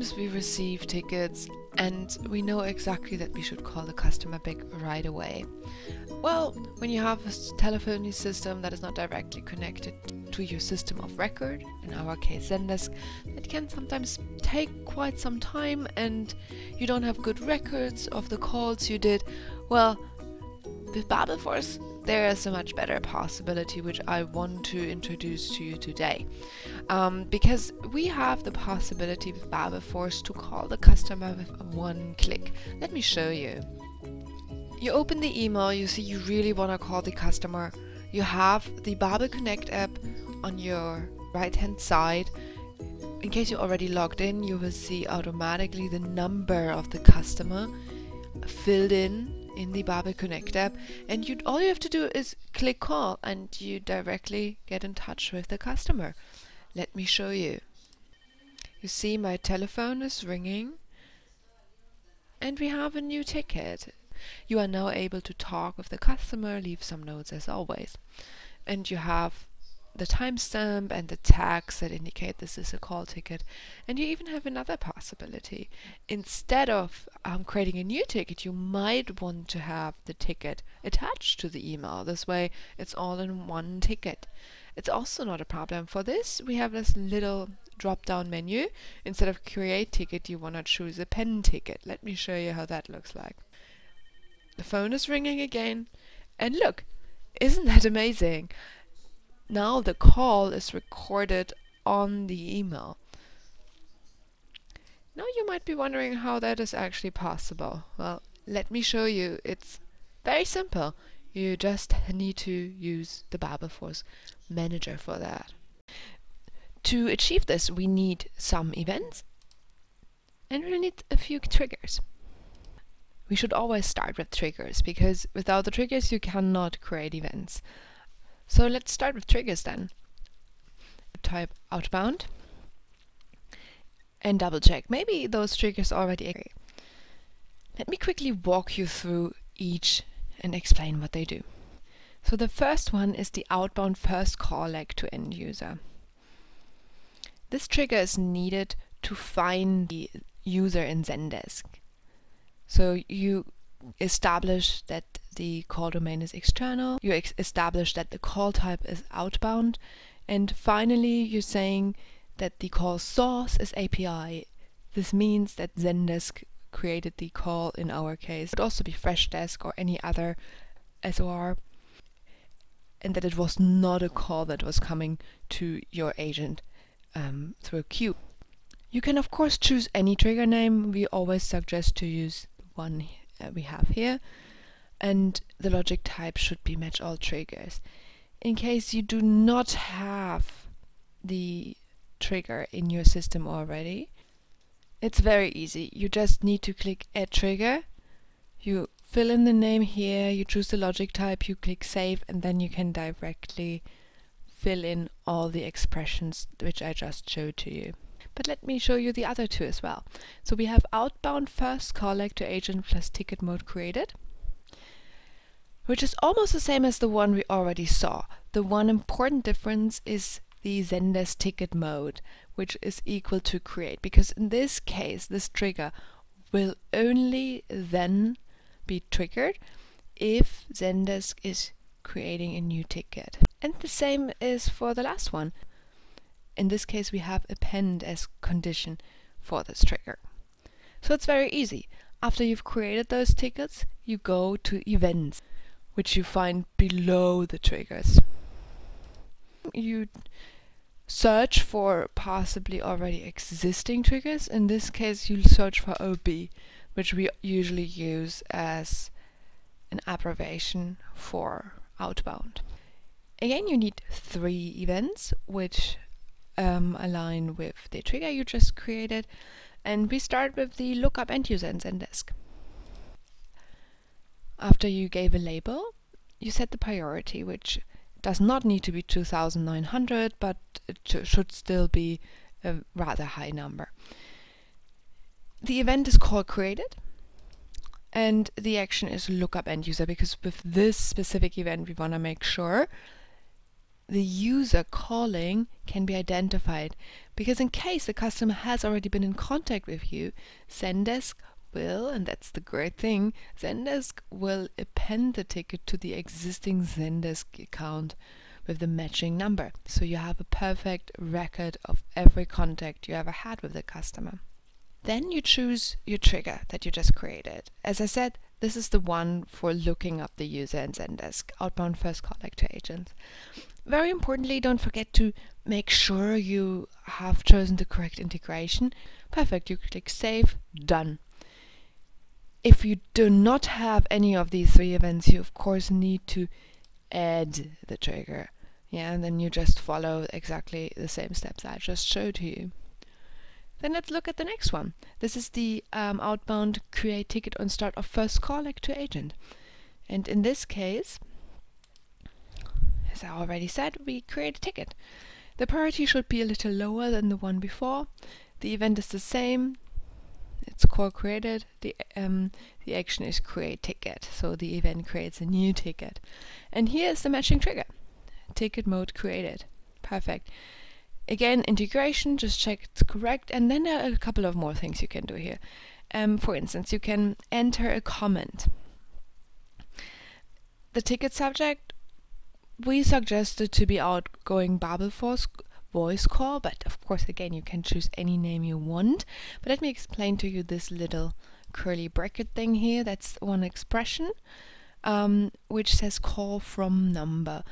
Sometimes we receive tickets and we know exactly that we should call the customer back right away. Well, when you have a telephony system that is not directly connected to your system of record, in our case Zendesk, it can sometimes take quite some time and you don't have good records of the calls you did. Well, with Babelforce, there is a much better possibility which I want to introduce to you today. Um, because we have the possibility with Babelforce to call the customer with one click. Let me show you. You open the email, you see you really want to call the customer. You have the Babel Connect app on your right hand side. In case you're already logged in, you will see automatically the number of the customer filled in in the Babel Connect app and you all you have to do is click call and you directly get in touch with the customer. Let me show you. You see my telephone is ringing and we have a new ticket. You are now able to talk with the customer, leave some notes as always. And you have the timestamp and the tags that indicate this is a call ticket. And you even have another possibility. Instead of um, creating a new ticket, you might want to have the ticket attached to the email. This way, it's all in one ticket. It's also not a problem. For this, we have this little drop down menu. Instead of create ticket, you want to choose append ticket. Let me show you how that looks like. The phone is ringing again. And look, isn't that amazing? Now the call is recorded on the email. Now you might be wondering how that is actually possible. Well, let me show you. It's very simple. You just need to use the Babelforce manager for that. To achieve this, we need some events and we need a few triggers. We should always start with triggers because without the triggers you cannot create events. So let's start with triggers then. Type outbound and double check. Maybe those triggers already agree. Let me quickly walk you through each and explain what they do. So the first one is the outbound first call leg to end user. This trigger is needed to find the user in Zendesk. So you establish that the call domain is external, you ex establish that the call type is outbound, and finally you're saying that the call source is API. This means that Zendesk created the call in our case. It could also be Freshdesk or any other SOR and that it was not a call that was coming to your agent um, through a queue. You can of course choose any trigger name. We always suggest to use one uh, we have here and the logic type should be match all triggers. In case you do not have the trigger in your system already, it's very easy. You just need to click add trigger. You fill in the name here, you choose the logic type, you click save and then you can directly fill in all the expressions which I just showed to you. But let me show you the other two as well. So we have outbound first call to agent plus ticket mode created which is almost the same as the one we already saw. The one important difference is the Zendesk ticket mode, which is equal to create, because in this case, this trigger will only then be triggered if Zendesk is creating a new ticket. And the same is for the last one. In this case, we have append as condition for this trigger. So it's very easy. After you've created those tickets, you go to events which you find below the triggers. You search for possibly already existing triggers. In this case, you'll search for OB, which we usually use as an abbreviation for outbound. Again, you need three events which um, align with the trigger you just created. And we start with the lookup end user in Zendesk. After you gave a label, you set the priority, which does not need to be 2900, but it should still be a rather high number. The event is called created, and the action is lookup end user because with this specific event we want to make sure the user calling can be identified because in case the customer has already been in contact with you, Zendesk will, and that's the great thing, Zendesk will append the ticket to the existing Zendesk account with the matching number. So you have a perfect record of every contact you ever had with the customer. Then you choose your trigger that you just created. As I said, this is the one for looking up the user in Zendesk, outbound first call to agents. Very importantly, don't forget to make sure you have chosen the correct integration. Perfect, you click Save, Done. If you do not have any of these three events, you of course need to add the trigger. Yeah, and then you just follow exactly the same steps I just showed you. Then let's look at the next one. This is the um, outbound create ticket on start of first call leg to agent. And in this case, as I already said, we create a ticket. The priority should be a little lower than the one before. The event is the same. It's call created. The um, the action is create ticket. So the event creates a new ticket. And here is the matching trigger. Ticket mode created. Perfect. Again, integration, just check it's correct. And then there are a couple of more things you can do here. Um, for instance, you can enter a comment. The ticket subject, we suggested to be outgoing Babelforce voice call, but of course, again, you can choose any name you want. But let me explain to you this little curly bracket thing here. That's one expression, um, which says call from number.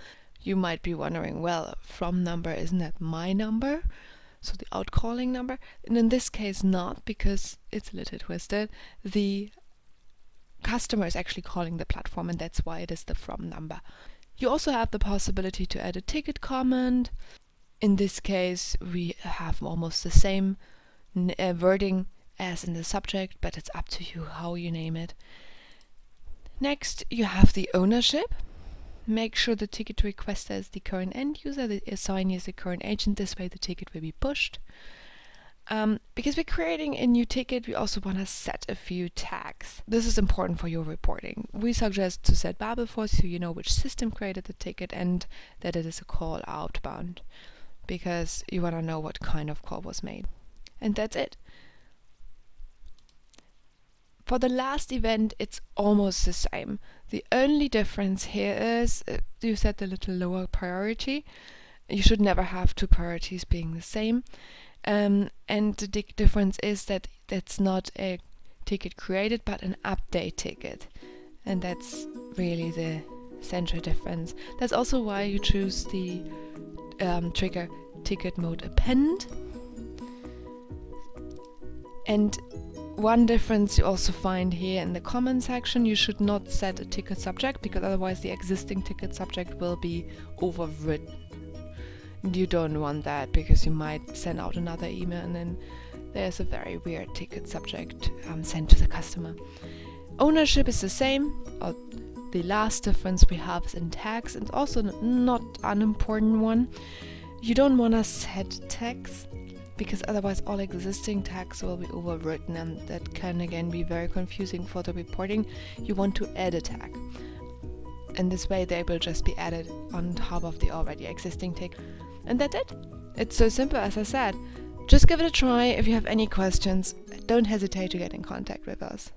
You might be wondering, well, from number, isn't that my number? So the outcalling number? And in this case, not, because it's a little twisted. The customer is actually calling the platform, and that's why it is the from number. You also have the possibility to add a ticket comment. In this case, we have almost the same uh, wording as in the subject, but it's up to you how you name it. Next, you have the ownership make sure the ticket requester is the current end user, the assignee is the current agent. This way the ticket will be pushed. Um, because we're creating a new ticket, we also want to set a few tags. This is important for your reporting. We suggest to set Babelforce so you know which system created the ticket and that it is a call outbound because you want to know what kind of call was made. And that's it. For the last event, it's almost the same. The only difference here is uh, you set a little lower priority. You should never have two priorities being the same. Um, and the difference is that that's not a ticket created, but an update ticket. And that's really the central difference. That's also why you choose the um, trigger ticket mode append. And one difference you also find here in the comment section, you should not set a ticket subject because otherwise the existing ticket subject will be overwritten. You don't want that because you might send out another email and then there's a very weird ticket subject um, sent to the customer. Ownership is the same. Uh, the last difference we have is in tags and also not unimportant one. You don't want to set tags because otherwise all existing tags will be overwritten and that can again be very confusing for the reporting. You want to add a tag. And this way they will just be added on top of the already existing tag. And that's it. It's so simple as I said. Just give it a try. If you have any questions, don't hesitate to get in contact with us.